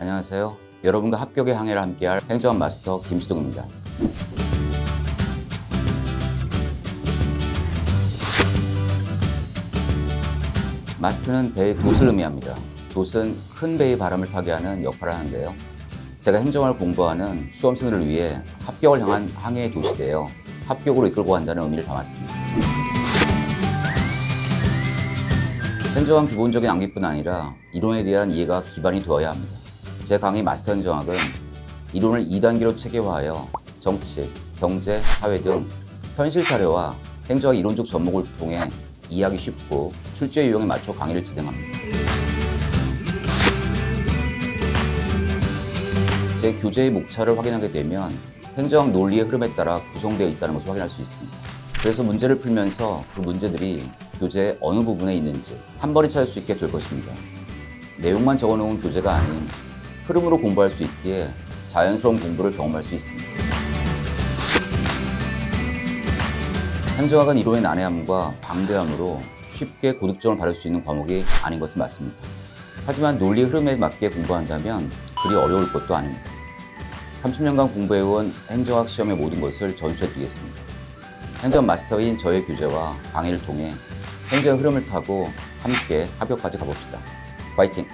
안녕하세요. 여러분과 합격의 항해를 함께할 행정학 마스터 김시동입니다. 마스트는 배의 돛을 의미합니다. 돛은 큰 배의 바람을 타게 하는 역할을 하는데요. 제가 행정학을 공부하는 수험생들을 위해 합격을 향한 항해의 돛이 되어 합격으로 이끌고 간다는 의미를 담았습니다. 행정학 기본적인 암기뿐 아니라 이론에 대한 이해가 기반이 되어야 합니다. 제 강의 마스터 행정학은 이론을 2단계로 체계화하여 정치, 경제, 사회 등 현실 사례와 행정학 이론적 접목을 통해 이해하기 쉽고 출제 유형에 맞춰 강의를 진행합니다. 제 교재의 목차를 확인하게 되면 행정학 논리의 흐름에 따라 구성되어 있다는 것을 확인할 수 있습니다. 그래서 문제를 풀면서 그 문제들이 교재의 어느 부분에 있는지 한 번에 찾을 수 있게 될 것입니다. 내용만 적어놓은 교재가 아닌 흐름으로 공부할 수 있기에 자연스러운 공부를 경험할 수 있습니다. 행정학은 이론의 난해함과 방대함으로 쉽게 고득점을 받을 수 있는 과목이 아닌 것은 맞습니다. 하지만 논리 흐름에 맞게 공부한다면 그리 어려울 것도 아닙니다. 30년간 공부해온 행정학 시험의 모든 것을 전수해 드리겠습니다. 행정 마스터인 저의 교재와 강의를 통해 행정 흐름을 타고 함께 합격까지 가봅시다. 파이팅!